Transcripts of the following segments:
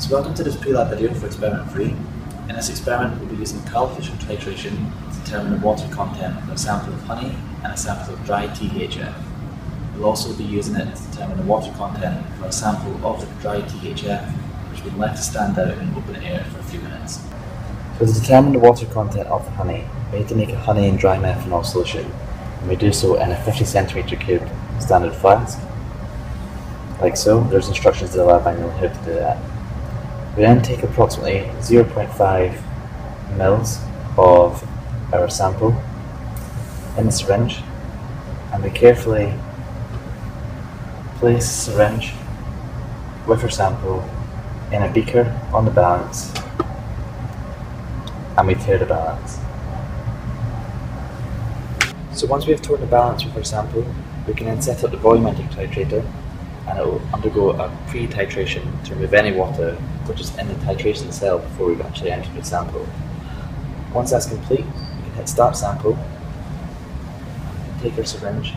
So welcome to this pre-lab video for experiment 3. In this experiment we'll be using Karl Fischer titration to determine the water content of a sample of honey and a sample of dry THF. We'll also be using it to determine the water content for a sample of the dry THF which has been left to stand out in open air for a few minutes. So to determine the water content of the honey, we need to make a honey and dry methanol solution and we do so in a 50 centimeter cube standard flask. Like so, there's instructions in the lab manual how to do that. We then take approximately 0.5 mils of our sample in the syringe and we carefully place syringe with our sample in a beaker on the balance and we tare the balance. So once we have torn the balance with our sample, we can then set up the volumetric titrator and it will undergo a pre-titration to remove any water which is in the titration cell before we've actually entered the sample. Once that's complete, we can hit start sample, take our syringe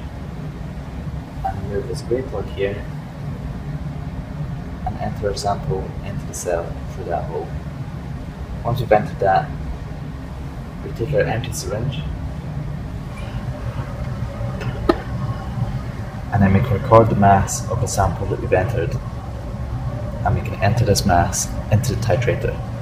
and remove this grey plug here and enter our sample into the cell through that hole. Once we've entered that, we take our empty syringe we can record the mass of the sample that we've entered and we can enter this mass into the titrator.